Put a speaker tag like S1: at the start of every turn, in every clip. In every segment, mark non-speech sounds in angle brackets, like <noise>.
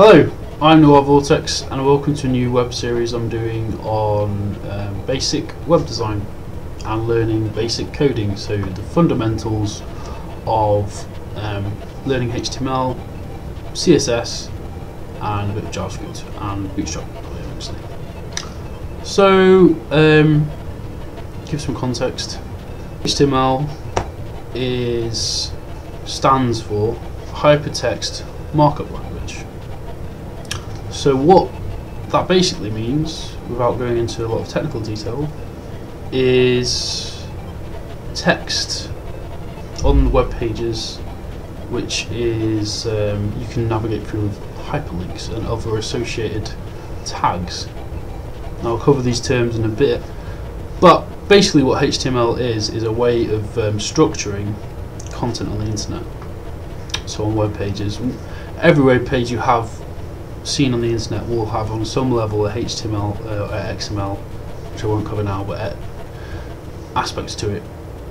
S1: Hello, I'm Noir Vortex and welcome to a new web series I'm doing on um, basic web design and learning basic coding, so the fundamentals of um, learning HTML, CSS and a bit of JavaScript and Bootstrap obviously. So, um, give some context. HTML is stands for Hypertext Markup Language. So what that basically means, without going into a lot of technical detail, is text on web pages which is um, you can navigate through hyperlinks and other associated tags. I'll cover these terms in a bit, but basically what HTML is is a way of um, structuring content on the internet. So on web pages, every web page you have seen on the internet will have on some level a HTML uh, or XML, which I won't cover now, but uh, aspects to it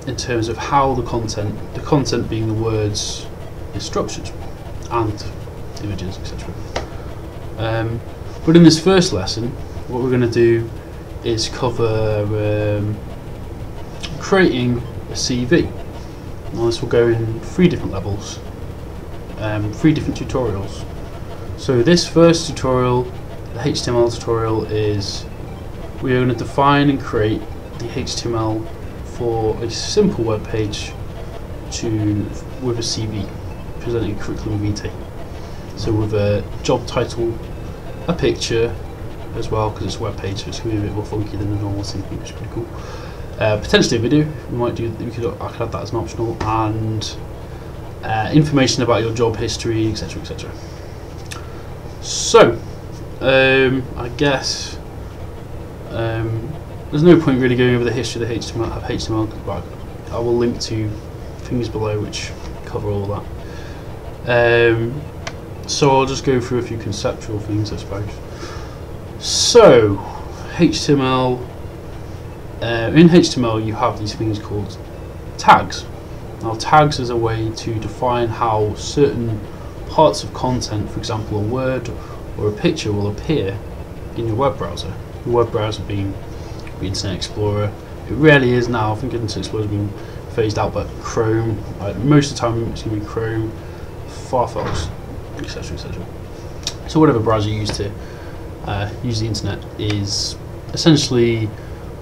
S1: in terms of how the content, the content being the words, is structured and images, etc. Um, but in this first lesson, what we're going to do is cover um, creating a CV. Now this will go in three different levels, um, three different tutorials. So this first tutorial, the HTML tutorial, is we are going to define and create the HTML for a simple web page to with a CV, presenting curriculum vitae. So with a job title, a picture as well, because it's a web page, so it's going to be a bit more funky than the normal CV, which is pretty cool. Uh, potentially a video. We might do. We could. I could add that as an optional and uh, information about your job history, etc., etc. So, um, I guess um, there's no point really going over the history of the HTML. Of HTML, but I will link to things below which cover all that. Um, so I'll just go through a few conceptual things, I suppose. So, HTML uh, in HTML you have these things called tags. Now tags is a way to define how certain parts of content, for example a word or a picture will appear in your web browser. Your web browser being the Internet Explorer. It rarely is now, I think Internet Explorer has been phased out, but Chrome, most of the time it's going to be Chrome, Firefox, etc. etc. So whatever browser you use to uh, use the internet is essentially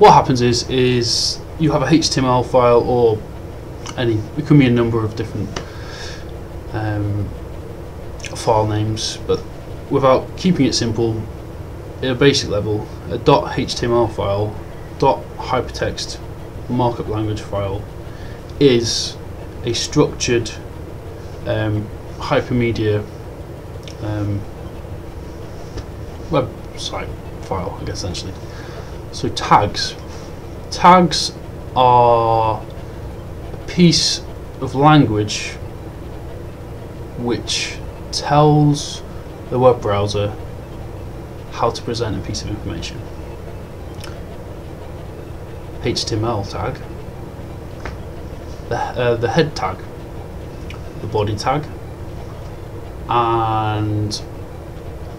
S1: what happens is is you have a HTML file or any it can be a number of different um, file names but without keeping it simple at a basic level a .html file hypertext markup language file is a structured um, hypermedia um, website file I guess essentially so tags. Tags are a piece of language which tells the web browser how to present a piece of information. HTML tag, the, uh, the head tag, the body tag, and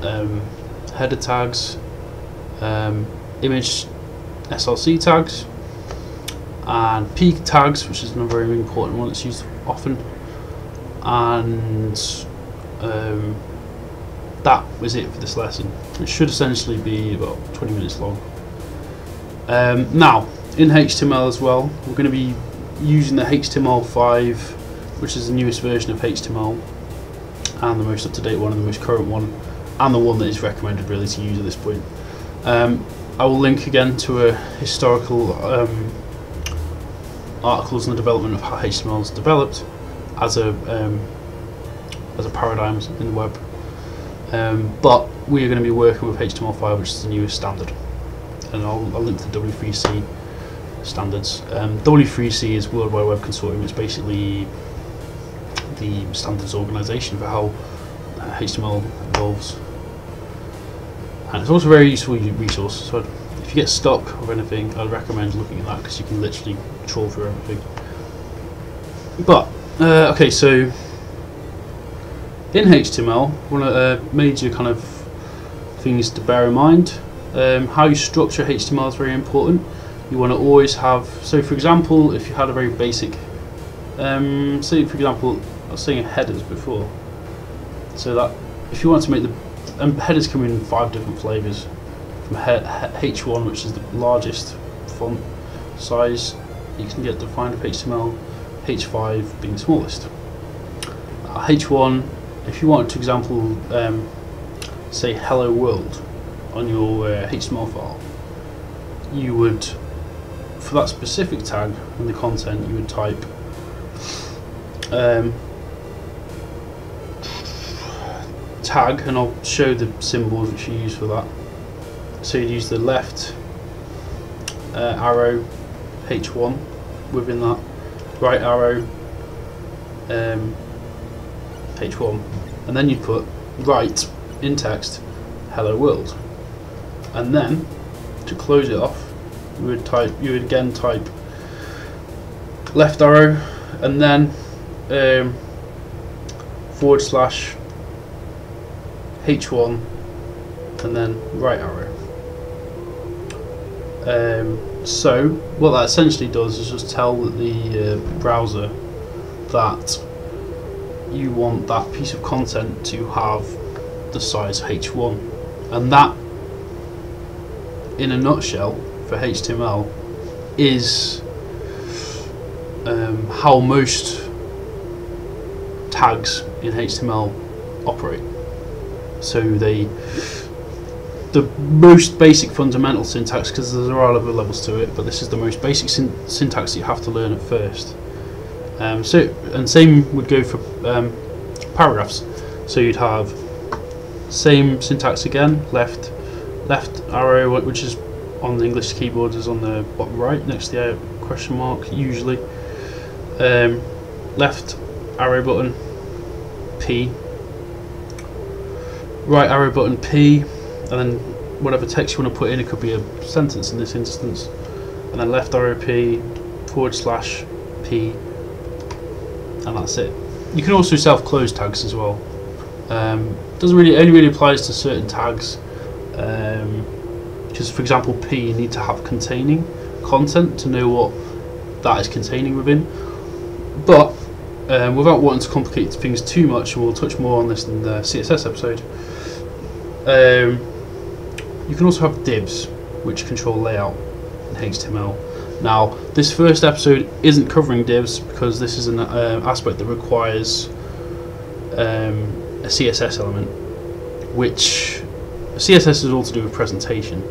S1: um, header tags, um, image SRC tags. And peak tags which is another very important one that's used often. And um, that was it for this lesson. It should essentially be about 20 minutes long. Um, now in HTML as well we're going to be using the HTML5 which is the newest version of HTML and the most up-to-date one and the most current one and the one that is recommended really to use at this point. Um, I will link again to a historical um, articles on the development of how HTML is developed as a um, as a paradigm in the web. Um, but we are going to be working with HTML5, which is the newest standard, and I'll, I'll link to the W3C standards. Um, W3C is World Wide Web Consortium. It's basically the standards organisation for how HTML evolves and it's also a very useful resource so if you get stuck or anything I'd recommend looking at that because you can literally trawl through everything but uh, okay so in HTML, one of the major kind of things to bear in mind, um, how you structure HTML is very important. You want to always have, so for example, if you had a very basic, um, say for example, I was saying headers before, so that if you want to make the, um, headers come in five different flavors, from H1, which is the largest font size you can get defined of HTML, H5 being the smallest. Uh, H1, if you want to example, um, say hello world on your uh, HTML file, you would, for that specific tag in the content, you would type um, tag, and I'll show the symbols which you use for that. So you'd use the left uh, arrow H1 within that, right arrow um, H1, and then you'd put right in text hello world. And then to close it off you would type you would again type left arrow and then um, forward slash h1 and then right arrow. Um, so what that essentially does is just tell the uh, browser that you want that piece of content to have the size H1 and that in a nutshell for HTML is um, how most tags in HTML operate. So they the most basic fundamental syntax because there are other levels to it but this is the most basic syn syntax you have to learn at first um, so and same would go for um, paragraphs so you'd have same syntax again, left left arrow, which is on the English keyboard, is on the bottom right next to the question mark, usually. Um, left arrow button, P. Right arrow button, P, and then whatever text you want to put in, it could be a sentence in this instance. And then left arrow P, forward slash P, and that's it. You can also self-close tags as well. Um, doesn't really only really applies to certain tags. Um, just for example, P you need to have containing content to know what that is containing within. But um, without wanting to complicate things too much, we'll touch more on this in the CSS episode. Um, you can also have divs, which control layout in HTML. Now, this first episode isn't covering divs because this is an uh, aspect that requires um, a CSS element, which CSS is all to do with presentation.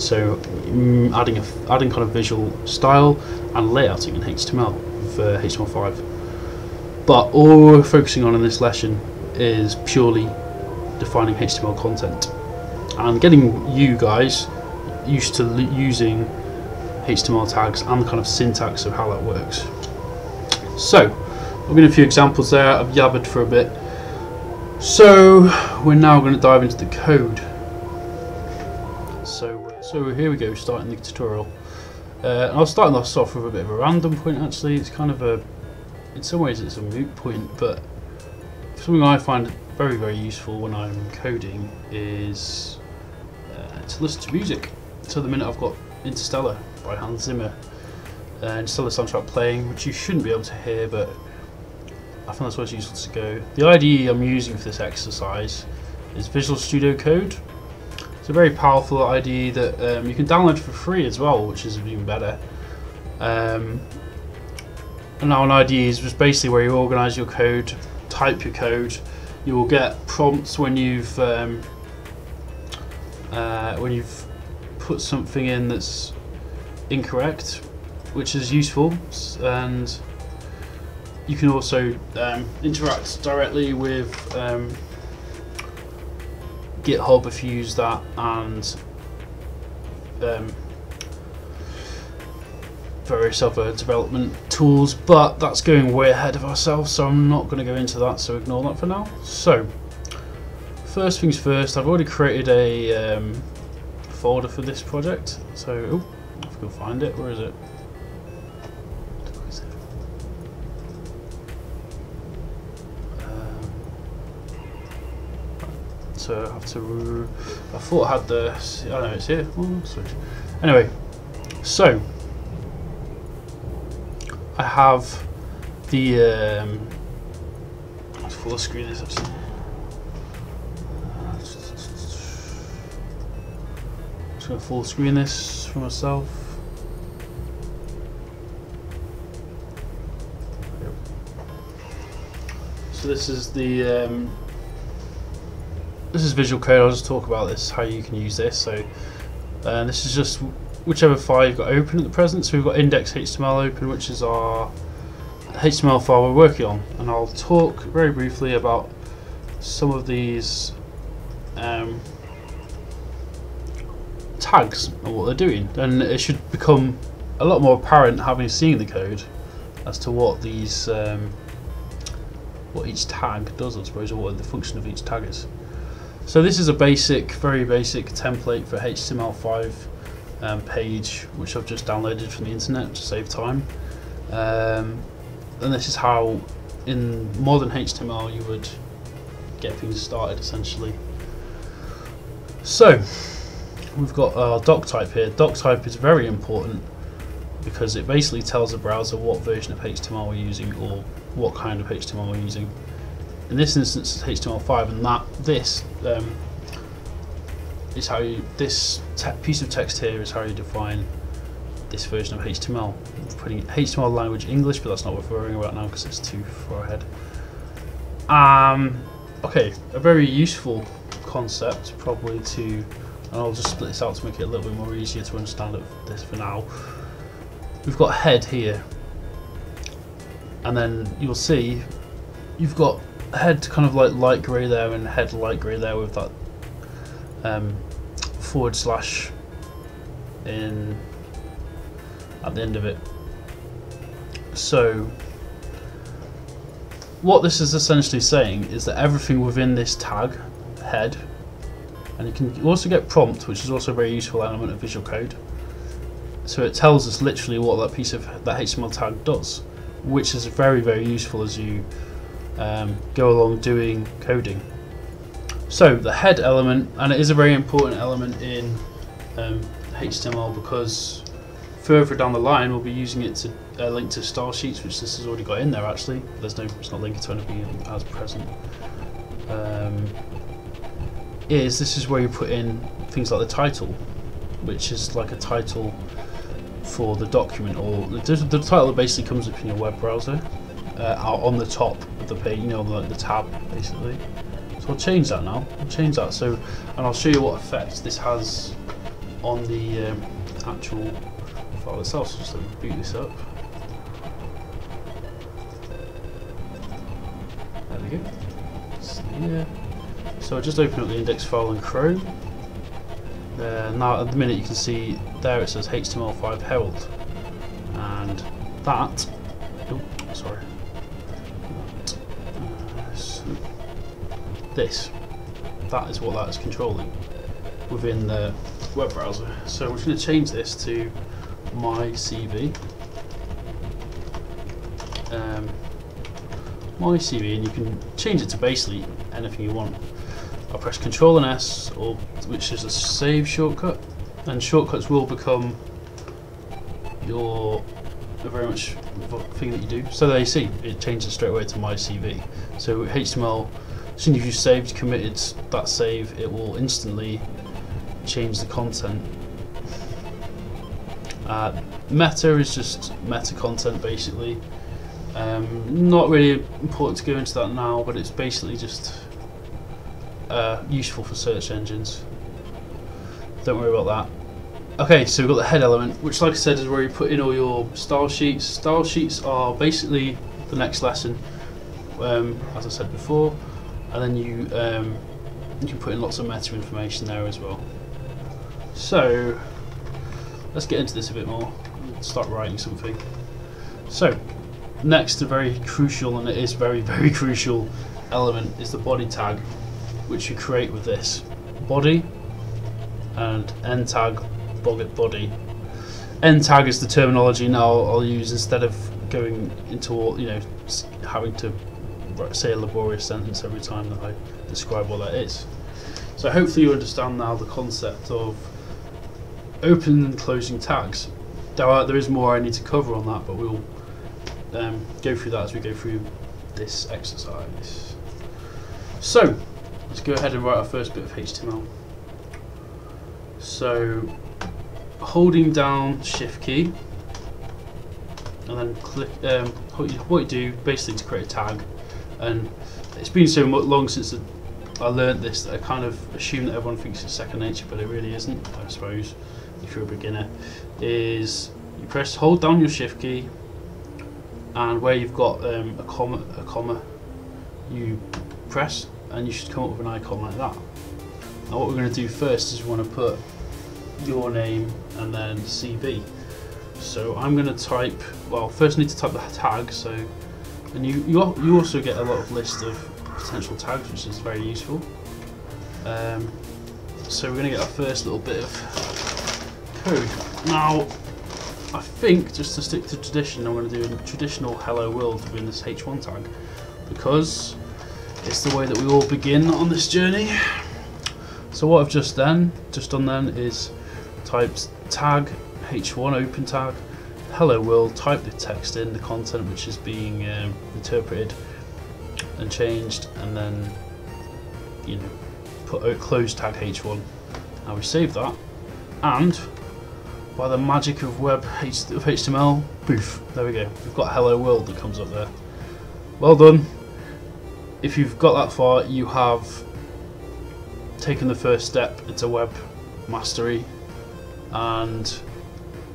S1: So mm, adding a, adding kind of visual style and layouting in HTML for HTML5. But all we're focusing on in this lesson is purely defining HTML content and getting you guys used to using HTML tags and the kind of syntax of how that works. So, I've given a few examples there, I've yabbered for a bit. So we're now going to dive into the code. So so here we go, starting the tutorial. Uh, I'll start this off with a bit of a random point actually. It's kind of a, in some ways it's a moot point, but something I find very very useful when I'm coding is uh, to listen to music. So the minute I've got Interstellar by Hans Zimmer, uh, the soundtrack playing, which you shouldn't be able to hear, but I find that's where it's useful to go. The IDE I'm using for this exercise is Visual Studio Code. It's a very powerful IDE that um, you can download for free as well, which is even better. Um, and now an IDE is just basically where you organise your code, type your code. You will get prompts when you've um, uh, when you've put something in that's incorrect, which is useful and you can also um, interact directly with um, GitHub if you use that and um, various other development tools but that's going way ahead of ourselves so I'm not going to go into that so ignore that for now. So first things first I've already created a um, folder for this project so I have to find it, where is it? to have to. I thought I had the. I oh no, it's here. Oh. Anyway, so I have the. Um, let's full screen this. Actually. Just gonna full screen this for myself. So this is the um, this is visual code. I'll just talk about this how you can use this. So uh, this is just whichever file you've got open at the present. So we've got index.html open, which is our HTML file we're working on, and I'll talk very briefly about some of these um, tags and what they're doing. And it should become a lot more apparent having seen the code as to what these um, what each tag does, I suppose, or what the function of each tag is. So this is a basic, very basic template for HTML5 um, page, which I've just downloaded from the internet to save time. Um, and this is how, in modern HTML, you would get things started, essentially. So, we've got our doc type here. Doc type is very important because it basically tells the browser what version of HTML we're using or what kind of HTML we're using. In this instance, it's HTML5, and that this um, is how you this piece of text here is how you define this version of HTML. I'm putting HTML language English, but that's not what we're worrying about now because it's too far ahead. Um, okay, a very useful concept probably to, and I'll just split this out to make it a little bit more easier to understand this for now. We've got head here, and then you'll see you've got head kind of like light grey there and head light grey there with that um, forward slash in at the end of it. So what this is essentially saying is that everything within this tag head and you can also get prompt which is also a very useful element of visual code so it tells us literally what that piece of that HTML tag does which is very very useful as you um, go along doing coding. So the head element, and it is a very important element in um, HTML because further down the line we'll be using it to uh, link to style sheets, which this has already got in there actually. There's no, it's not linked to anything as present. Um, is this is where you put in things like the title, which is like a title for the document, or the, the title basically comes up in your web browser uh, on the top of the page, you know, the, the tab basically. So I'll change that now. I'll change that. So, and I'll show you what effect this has on the um, actual file itself. So just let boot this up. There we go. So, yeah. So I just open up the index file in Chrome. Uh, now at the minute you can see there it says HTML5 Herald, and that. Oh, sorry. this. That is what that is controlling within the web browser. So we're going to change this to my CV. Um, my CV, and you can change it to basically anything you want. I'll press Control and S, or which is a save shortcut, and shortcuts will become your very much thing that you do. So there you see, it changes straight away to my CV. So HTML as soon as you saved, committed that save, it will instantly change the content. Uh, meta is just meta content basically. Um, not really important to go into that now, but it's basically just uh, useful for search engines. Don't worry about that. Okay, so we've got the head element, which like I said is where you put in all your style sheets. Style sheets are basically the next lesson, um, as I said before and then you um, you can put in lots of meta information there as well. So let's get into this a bit more. Start writing something. So next, a very crucial and it is very <laughs> very crucial element is the body tag, which you create with this body and end tag body. End tag is the terminology now I'll use instead of going into all you know having to say a laborious sentence every time that I describe what that is. So hopefully you understand now the concept of open and closing tags. There, are, there is more I need to cover on that, but we'll um, go through that as we go through this exercise. So let's go ahead and write our first bit of HTML. So holding down Shift key and then click um, what, you, what you do basically to create a tag and it's been so long since I learned this that I kind of assume that everyone thinks it's second nature but it really isn't I suppose if you're a beginner is you press hold down your shift key and where you've got um, a comma a comma you press and you should come up with an icon like that. Now what we're going to do first is we want to put your name and then CV so I'm going to type well first I need to type the tag so and you, you, you also get a lot of list of potential tags which is very useful. Um, so we're going to get our first little bit of code. Now I think just to stick to tradition I'm going to do a traditional hello world within this h1 tag because it's the way that we all begin on this journey so what I've just done just done then is typed tag h1 open tag hello world, type the text in, the content which is being um, interpreted and changed, and then you know put a close tag h1. Now we save that, and by the magic of web of HTML, poof, there we go. We've got hello world that comes up there. Well done. If you've got that far, you have taken the first step into web mastery and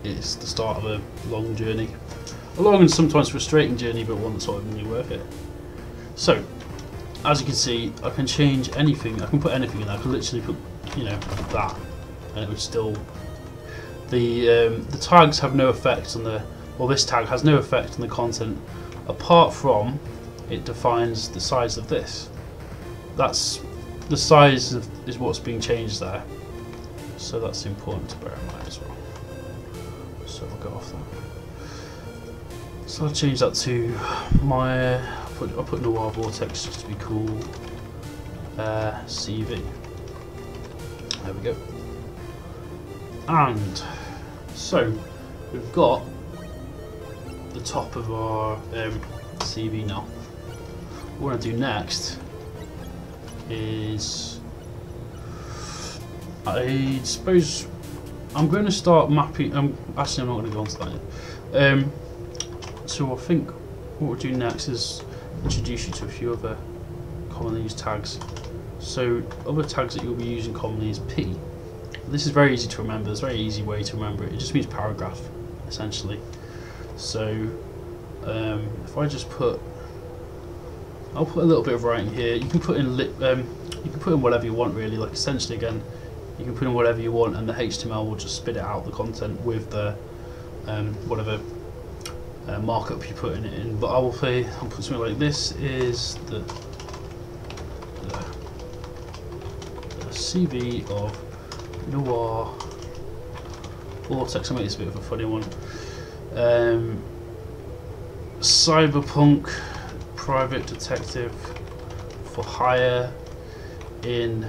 S1: it's the start of a long journey. A long and sometimes frustrating journey, but one that's ultimately worth it. So, as you can see, I can change anything. I can put anything in there. I can literally put, you know, that, and it would still. The um, the tags have no effect on the. Well, this tag has no effect on the content, apart from it defines the size of this. That's the size of, is what's being changed there. So that's important to bear in mind as well so I'll go off that. So I'll change that to my, I'll put, I'll put Noir Vortex just to be cool, uh, CV. There we go. And, so, we've got the top of our um, CV now. What to do next is I suppose I'm going to start mapping. Um, actually, I'm not going to go on to that yet. Um, so I think what we'll do next is introduce you to a few other commonly used tags. So other tags that you'll be using commonly is P. This is very easy to remember. It's a very easy way to remember it. It just means paragraph, essentially. So um, if I just put, I'll put a little bit of writing here. You can put in um, you can put in whatever you want really. Like essentially again, you can put in whatever you want and the HTML will just spit it out the content with the um, whatever uh, markup you put in it in but I will say I'll put something like this is the, the, the CV of Noir Vortex I make this a bit of a funny one um, Cyberpunk Private Detective for hire in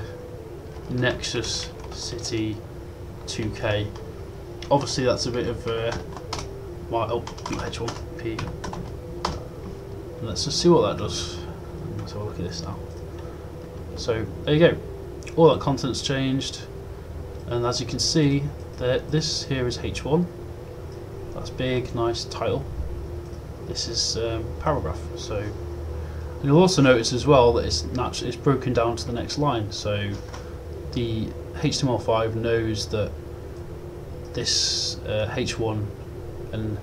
S1: Nexus City 2K. Obviously that's a bit of uh, my oh, H1P. Let's just see what that does. Let's have a look at this now. So there you go. All that content's changed and as you can see that this here is H1. That's big, nice title. This is um, paragraph. So you'll also notice as well that it's it's broken down to the next line. So the HTML5 knows that this uh, H1 and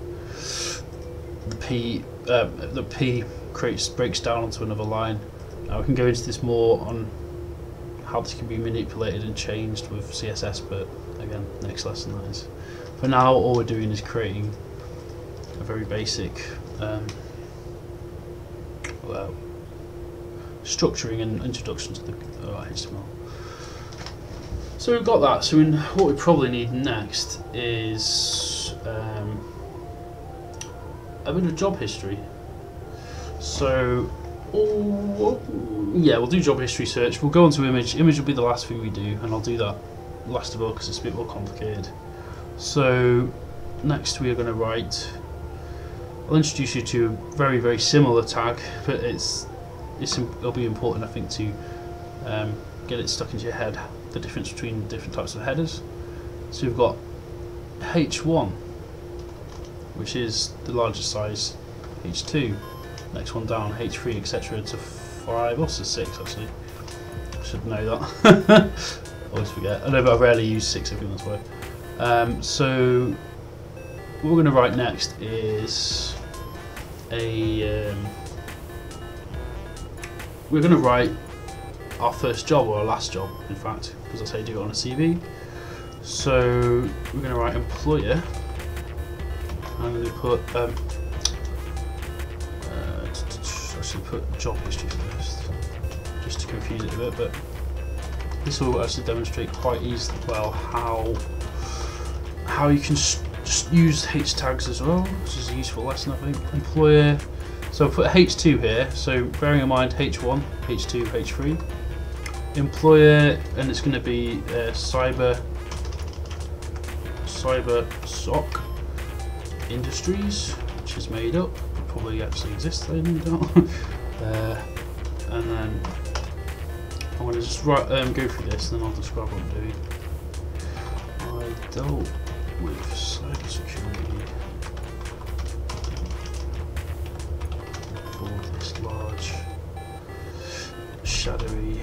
S1: the P uh, the P creates breaks down onto another line. Now we can go into this more on how this can be manipulated and changed with CSS, but again, next lesson that is. For now, all we're doing is creating a very basic um, well, structuring and introduction to the HTML. So we've got that. So in, what we probably need next is um, a bit of job history. So Oh, yeah, we'll do job history search. We'll go on to image. Image will be the last thing we do, and I'll do that last of all because it's a bit more complicated. So, next we are going to write. I'll introduce you to a very, very similar tag, but it's, it's it'll be important, I think, to um, get it stuck into your head. The difference between different types of headers. So we've got H1, which is the largest size. H2, next one down, H3, etc. to five or to six actually. Should know that. <laughs> Always forget. I know, but I rarely use six. I think that's. Um, so what we're going to write next is a. Um, we're going to write our first job or our last job, in fact, because that's how you do it on a CV. So we're going to write employer. I'm going to put. Um, uh, put job history first, just to confuse it a bit. But this will actually demonstrate quite easily well how how you can just use H tags as well, which is a useful lesson I think. Employer, so I'll put H2 here, so bearing in mind H1, H2, H3. Employer, and it's going to be uh, Cyber, Cyber SOC Industries, which is made up, probably actually exists, I don't <laughs> uh, and then I'm going to just write, um, go through this and then I'll describe what I'm doing. I dealt with cybersecurity for this large, shadowy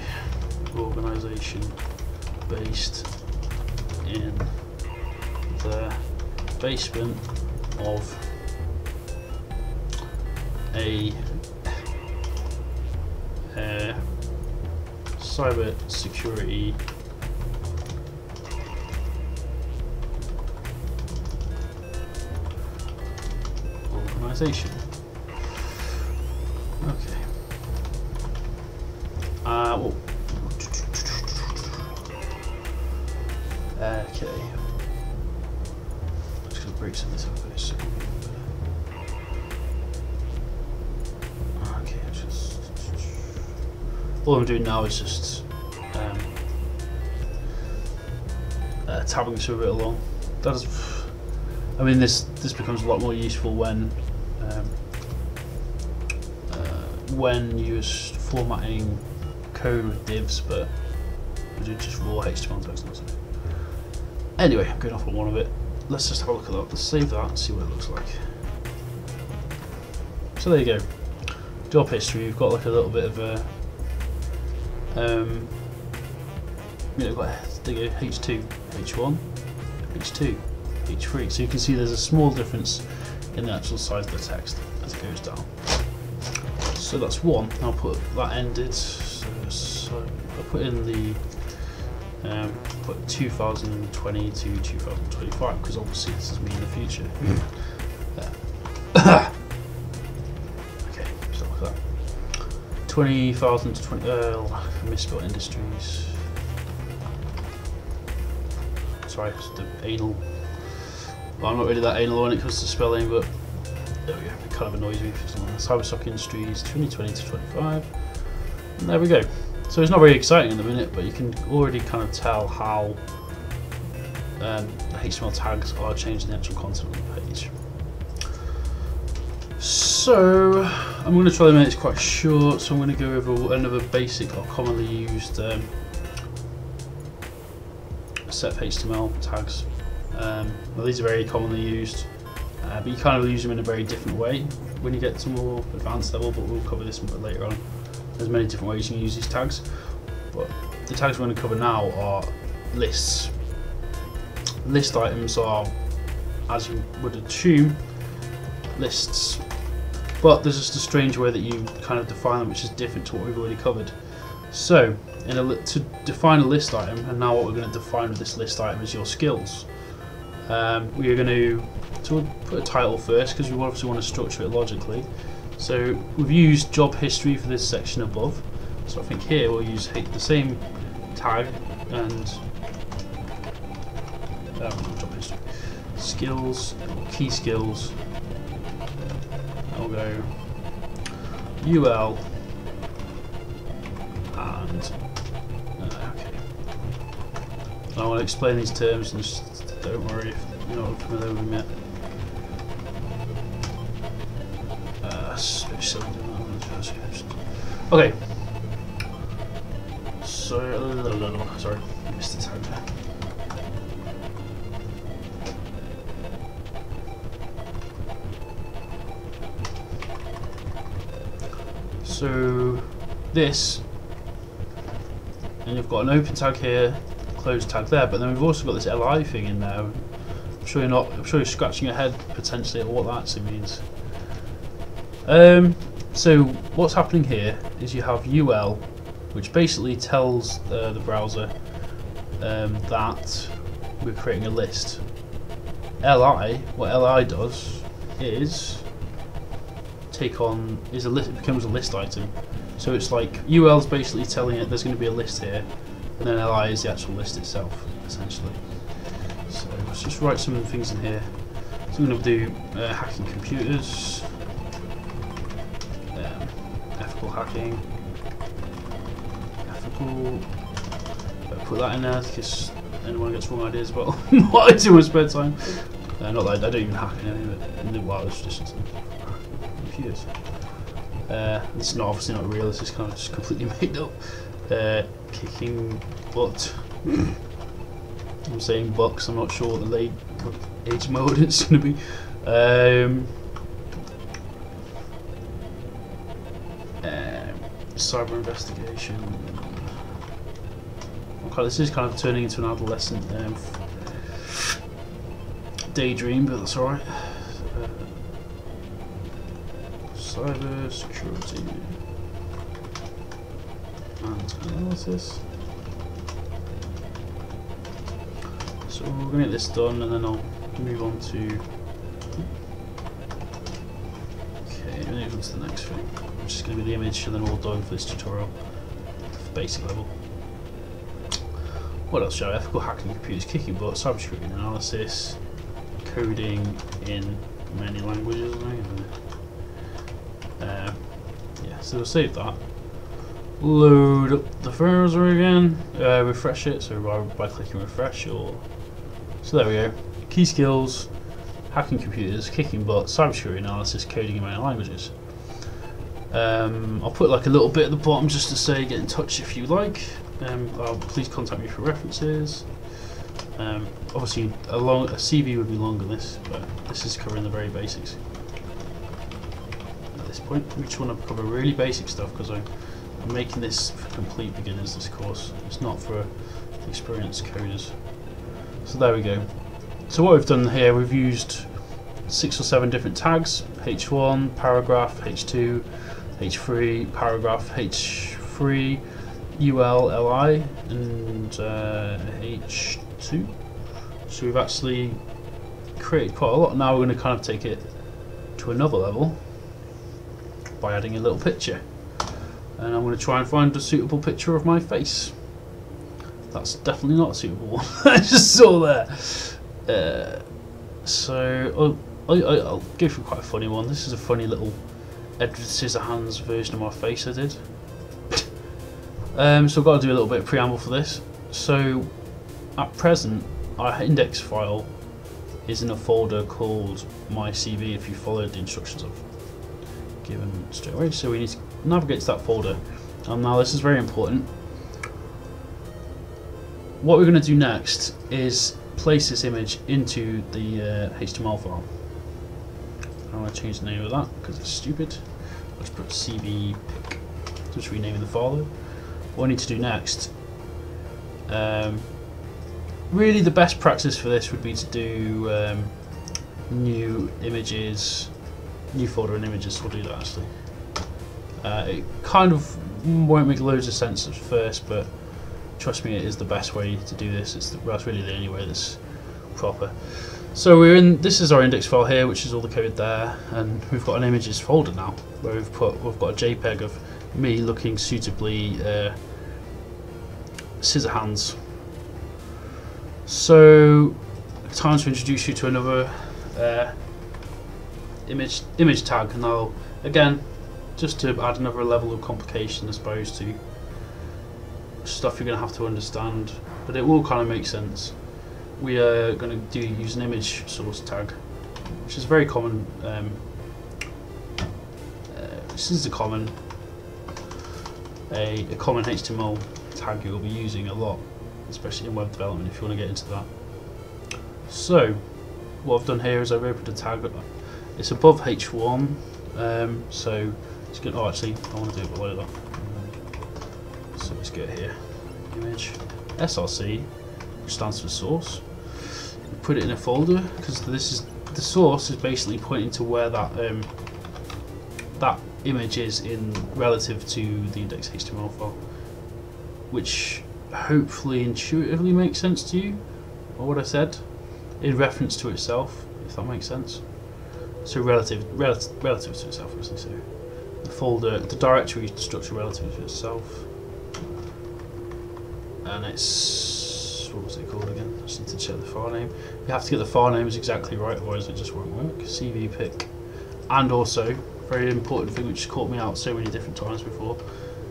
S1: organisation based in the basement of a uh, cyber security organization. Okay. Uh, well, okay. I'm just gonna break some of this up first. Okay, just all I'm doing now is just um, uh, tabbing through it along. That is, I mean, this this becomes a lot more useful when when you're formatting code with divs, but we just raw HTML text. Anyway, I'm going off on one of it. Let's just have a look at that. Let's save that and see what it looks like. So there you go. Job history. You've got like a little bit of a um, you know, got go, H2, H1, H2, H3. So you can see there's a small difference in the actual size of the text as it goes down. So that's one. I'll put that ended. So, so I'll put in the um, put 2020 to 2025 because obviously this is me in the future. <coughs> Okay, so that. 20,000 to 20. Uh, misspelled industries. Sorry, the anal. Well, I'm not really that anal when it comes to spelling, but kind of annoys me for someone. Cyberstock Industries 2020 to 25. And there we go. So it's not very exciting in the minute, but you can already kind of tell how um, the HTML tags are changing the actual content on the page. So I'm going to try to make this quite short, so I'm going to go over another basic or commonly used um, set of HTML tags. Um, well, these are very commonly used, uh, but you kind of use them in a very different way when you get to more advanced level, but we'll cover this later on. There's many different ways you can use these tags, but the tags we're going to cover now are lists. List items are, as you would assume, lists but there's just a strange way that you kind of define them which is different to what we've already covered. So, in a, to define a list item, and now what we're going to define with this list item is your skills. Um, we are going to, to put a title first because we obviously want to structure it logically. So we've used job history for this section above. So I think here we'll use the same tag and um, job history. Skills, key skills, I'll go UL and uh, okay. I want to explain these terms and just don't worry if you're not familiar with them yet. Okay. So, sorry, missed the there. So this, and you've got an open tag here, closed tag there, but then we've also got this li thing in there. I'm sure you're not. I'm sure you're scratching your head potentially at what that actually means. Um, so what's happening here is you have UL, which basically tells uh, the browser um, that we're creating a list. Li, what Li does is take on is a list It becomes a list item. So it's like UL is basically telling it there's going to be a list here, and then li is the actual list itself, essentially. So let's just write some things in here. So I'm going to do uh, hacking computers, hacking, ethical. Better put that in there because anyone gets wrong ideas about <laughs> what I do in my spare time. Uh, not that I, I don't even hack in any of it in the wild, it's just computers. Uh, it's not obviously not real. This is kind of just completely <laughs> made up. Uh, kicking butt. I'm saying bucks. I'm not sure what the late age mode is going to be. Um, cyber investigation. Okay, this is kind of turning into an adolescent um, daydream, but that's alright cyber security and analysis. So we're going to get this done and then I'll move on to okay, move on to the next thing, which is going to be the image and then we're all done for this tutorial, basic level. What else shall I? Ethical hacking computers, kicking butt, cybersecurity analysis, coding in many languages, uh, yeah, so we'll save that. Load up the browser again, uh, refresh it, so by, by clicking refresh or... So there we go. Key skills, hacking computers, kicking butt, cybersecurity analysis, coding in many languages. Um, I'll put like a little bit at the bottom just to say get in touch if you like. Um, please contact me for references. Um, obviously a, long, a CV would be longer than this, but this is covering the very basics At this point. We just want to cover really basic stuff because I'm, I'm, making this for complete beginners, this course. It's not for experienced coders. So there we go. So what we've done here, we've used six or seven different tags. H1, paragraph, H2, H3, paragraph, H3, UL, LI, and uh, H2. So we've actually created quite a lot. Now we're going to kind of take it to another level by adding a little picture. And I'm going to try and find a suitable picture of my face. That's definitely not a suitable <laughs> one. I just saw there. Uh, so I'll, I, will go for quite a funny one. This is a funny little Edward Scissorhands version of my face I did. um, so I've got to do a little bit of preamble for this. So at present, our index file is in a folder called my CV if you followed the instructions I've given straight away. So we need to navigate to that folder. And now this is very important. What we're going to do next is place this image into the uh, HTML file. I'm going to change the name of that because it's stupid. Let's put CB pic. Just renaming the file. What I need to do next. Um, really, the best practice for this would be to do um, new images new folder and images We'll do that actually. Uh, it kind of won't make loads of sense at first, but trust me, it is the best way to do this. It's the, that's really the only way that's proper. So we're in. This is our index file here, which is all the code there, and we've got an images folder now where we've put we've got a JPEG of me looking suitably uh, scissor hands. So time to introduce you to another uh, image image tag and I'll again just to add another level of complication I suppose to stuff you're going to have to understand, but it will kind of make sense. We are going to do use an image source tag, which is very common. Um, uh, this is a common a, a common HTML tag you'll be using a lot, especially in web development if you want to get into that. So, what I've done here is I've opened a tag. It's above H1, um, so it's going. Oh, actually, I want to do it below that. So let's get here. Image SRC, which stands for source. Put it in a folder because this is the source is basically pointing to where that um, that image is in relative to the index HTML file, which hopefully intuitively makes sense to you, or what I said, in reference to itself, if that makes sense. So relative, relative, relative to itself, obviously. So the folder, the directory structure relative to itself, and it's what was it called again? I just need to check the file name. You have to get the file names exactly right, otherwise it just won't work. CV pick, and also very important thing which caught me out so many different times before.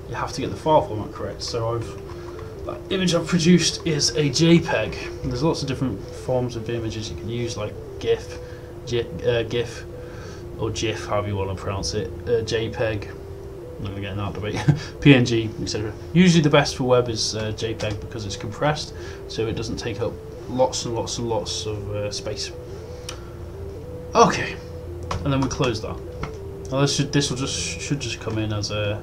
S1: You have to get the file format correct. So I've that image I've produced is a JPEG. And there's lots of different forms of images you can use, like GIF, G, uh, GIF, or GIF, however you want to pronounce it. Uh, JPEG. I'm going to get out of debate. PNG, etc. Usually the best for web is uh, JPEG because it's compressed, so it doesn't take up lots and lots and lots of uh, space. Okay, and then we close that. Well, this should this will just should just come in as a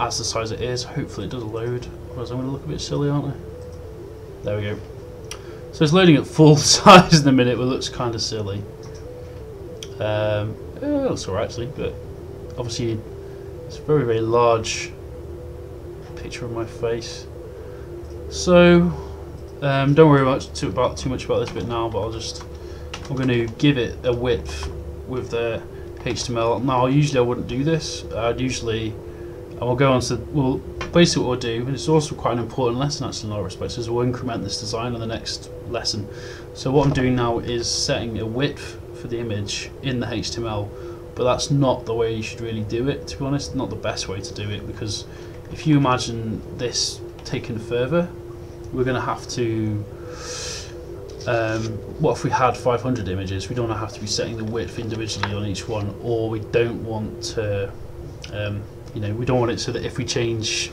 S1: as the size it is. Hopefully it does load. Otherwise I'm going to look a bit silly, aren't I? There we go. So it's loading at full <laughs> size in a minute, but looks kind of silly. Um, it looks alright actually, but obviously it's a very very large picture of my face. So um, don't worry much too about too much about this bit now, but I'll just I'm going to give it a width with the HTML. Now, usually I wouldn't do this. I'd usually, I will go on to, well, basically what we'll do, and it's also quite an important lesson actually in a lot of respects, is we'll increment this design in the next lesson. So what I'm doing now is setting a width for the image in the HTML, but that's not the way you should really do it, to be honest, not the best way to do it, because if you imagine this taken further, we're going to have to um, what if we had 500 images? We don't want to have to be setting the width individually on each one, or we don't want to, um, you know, we don't want it so that if we change,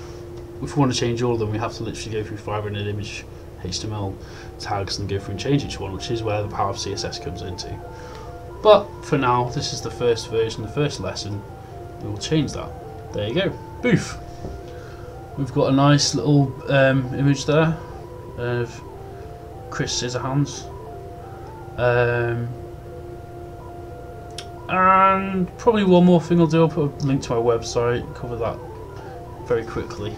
S1: if we want to change all of them, we have to literally go through 500 image HTML tags and go through and change each one, which is where the power of CSS comes into. But for now, this is the first version, the first lesson. We will change that. There you go. Boof. We've got a nice little um, image there of Chris Scissorhands. Um, and probably one more thing I'll do, I'll put a link to my website, cover that very quickly.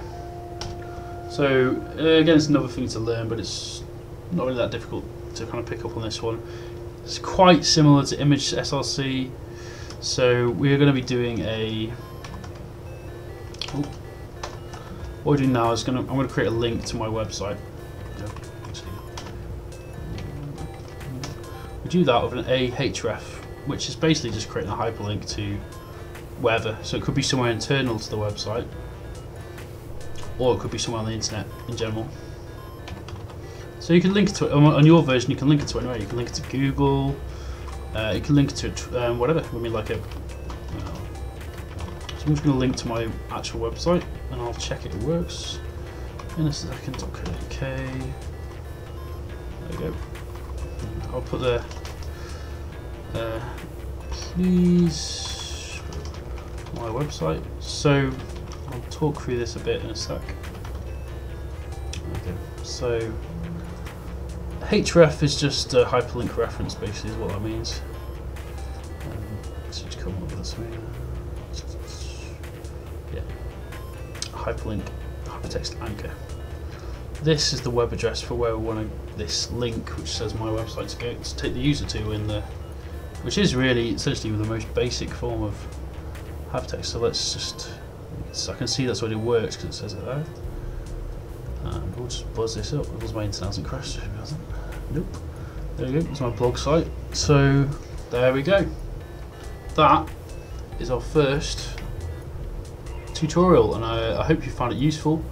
S1: So, uh, again, it's another thing to learn, but it's not really that difficult to kind of pick up on this one. It's quite similar to image SRC, so we're going to be doing a. Oh, what we're doing now is going to I'm going to create a link to my website. We do that with an ahref, which is basically just creating a hyperlink to wherever. So it could be somewhere internal to the website, or it could be somewhere on the internet in general. So you can link it to it on your version. You can link it to anywhere. You can link it to Google. Uh, you can link it to um, whatever. I mean, like a. Uh, so I'm just going to link to my actual website, and I'll check it works in a second. Okay. There we go. I'll put the uh, please my website. So I'll talk through this a bit in a sec. Okay, so href is just a hyperlink reference, basically, is what that means. Um, so just come up with this Yeah, hyperlink hypertext anchor. This is the web address for where we want this link which says my website to go to take the user to in the which is really essentially the most basic form of hypertext so let's just so I can see that's already works because it says it there and we'll just buzz this up because my internet hasn't crashed hasn't. Nope there we go it's my blog site so there we go that is our first tutorial and I, I hope you found it useful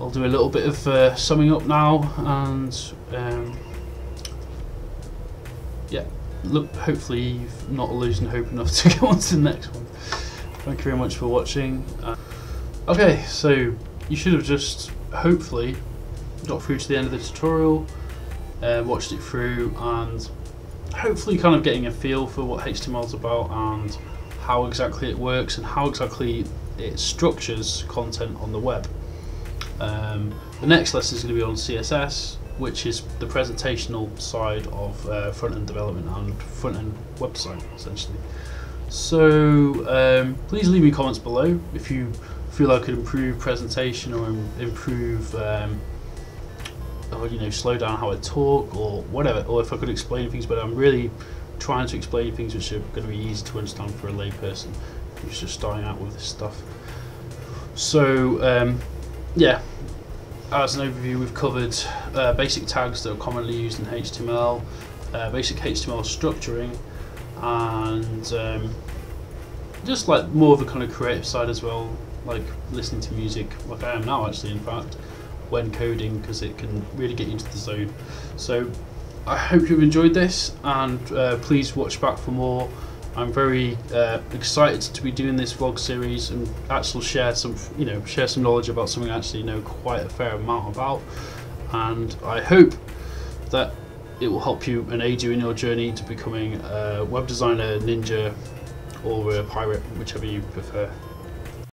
S1: I'll do a little bit of uh, summing up now and um, yeah, look. Hopefully, you've not losing hope enough <laughs> to go on to the next one. Thank you very much for watching. Uh, okay, so you should have just hopefully got through to the end of the tutorial, uh, watched it through, and hopefully kind of getting a feel for what HTML is about and how exactly it works and how exactly it structures content on the web. Um, the next lesson is going to be on CSS, which is the presentational side of uh, front-end development and front-end website, essentially. So um, please leave me comments below if you feel I could improve presentation or Im improve, um, or you know, slow down how I talk or whatever, or if I could explain things But I'm really trying to explain things which are going to be easy to understand for a layperson who's just starting out with this stuff. So um, yeah, as an overview, we've covered uh, basic tags that are commonly used in HTML, uh, basic HTML structuring, and um, just like more of a kind of creative side as well, like listening to music, like I am now actually, in fact, when coding, because it can really get you into the zone. So I hope you've enjoyed this, and uh, please watch back for more. I'm very uh, excited to be doing this vlog series and actually share some, you know, share some knowledge about something I actually know quite a fair amount about. And I hope that it will help you and aid you in your journey to becoming a web designer, ninja, or a pirate, whichever you prefer.